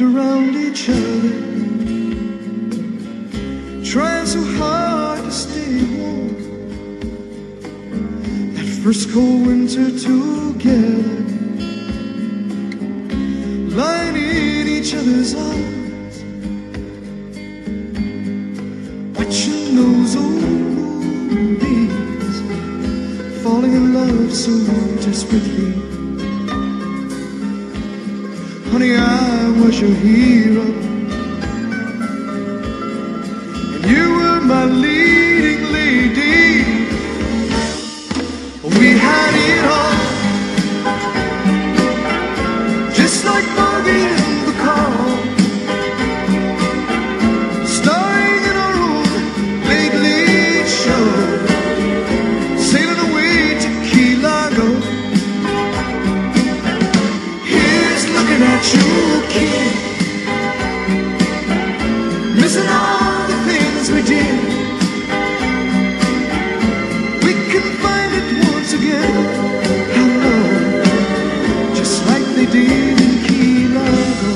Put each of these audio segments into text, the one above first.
other, trying so hard to stay warm. That first cold winter together, lying in each other's arms, watching those old movies, falling in love so desperately. Honey, I was your hero. And you were my leading Missing all the things we did. We can find it once again. Hello, just like they did in Key Largo.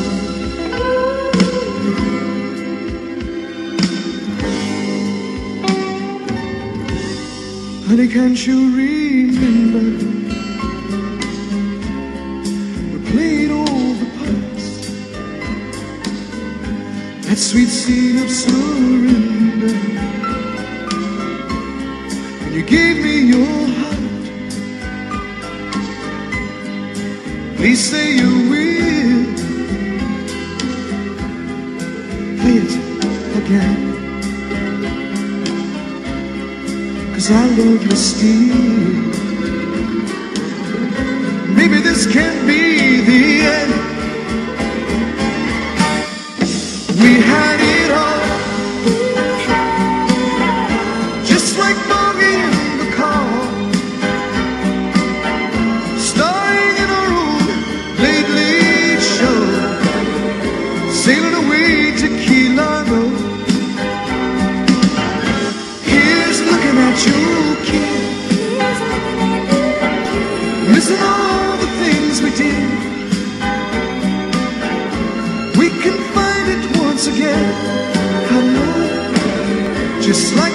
Honey, can't you remember? That sweet scene of surrender. When you gave me your heart. Please say you will. Play it again. Cause I love you still. Maybe this can be Missing all the things we did. We can find it once again. Hello, just like